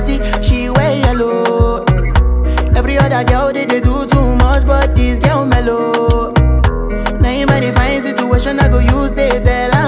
party, she wear yellow. Every other girl they, they do too much, but this girl mellow. Now in my fine situation, I go use the tell.